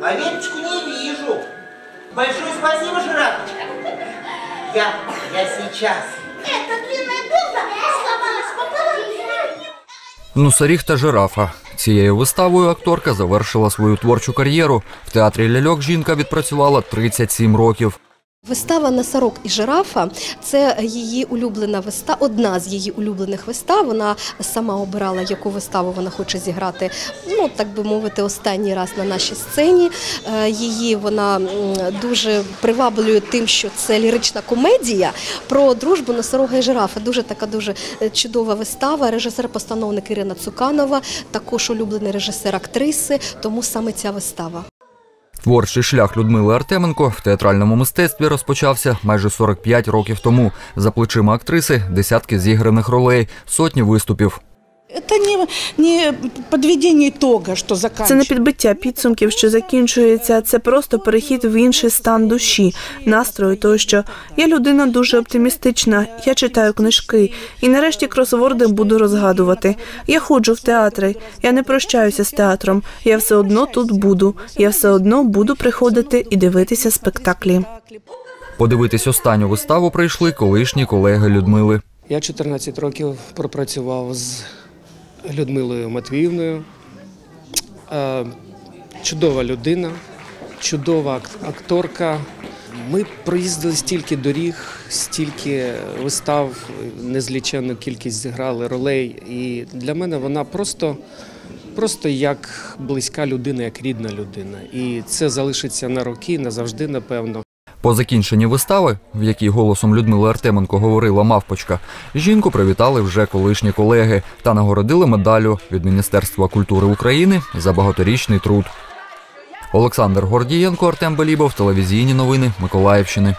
А Верочку не вижу. Большое спасибо, жирафочка. Я, я сейчас. Эта длинная дылда сломалась пополам. Нусаріг та жирафа. Цією виставою акторка завершила свою творчу кар'єру. В театрі ляльок жінка відпрацювала 37 років. Вистава Носорог і жирафа це її улюблена вистава, одна з її улюблених вистав. Вона сама обирала, яку виставу вона хоче зіграти. Ну так би мовити, останній раз на нашій сцені. Е, Її вона дуже приваблює тим, що це лірична комедія про дружбу носорога і жирафа. Дуже така дуже е, чудова вистава. Режисер-постановник Ірина Цуканова, також улюблений режисер актриси. Тому саме ця вистава. Творчий шлях Людмили Артеменко в театральному мистецтві розпочався майже 45 років тому. За плечима актриси десятки зіграних ролей, сотні виступів. Это не, не подведение итога, что Це не підбиття підсумків, що закінчується. Це просто перехід в інший стан душі, настрою тощо. Я людина дуже оптимістична. Я читаю книжки, і нарешті кросворди буду розгадувати. Я ходжу в театри. Я не прощаюся з театром. Я все одно тут буду. Я все одно буду приходити і дивитися спектаклі. Подивитись останню виставу прийшли колишні колеги Людмили. Я 14 років пропрацював з Людмилою Матвіївною. Чудова людина, чудова акторка. Ми проїздили стільки доріг, стільки вистав, незліченну кількість зіграли ролей. І для мене вона просто, просто як близька людина, як рідна людина. І це залишиться на роки, назавжди, напевно. По закінченні вистави, в якій голосом Людмили Артеменко говорила мавпочка, жінку привітали вже колишні колеги та нагородили медалю від Міністерства культури України за багаторічний труд. Олександр Гордієнко, Артем Белібов, телевізійні новини Миколаївщини.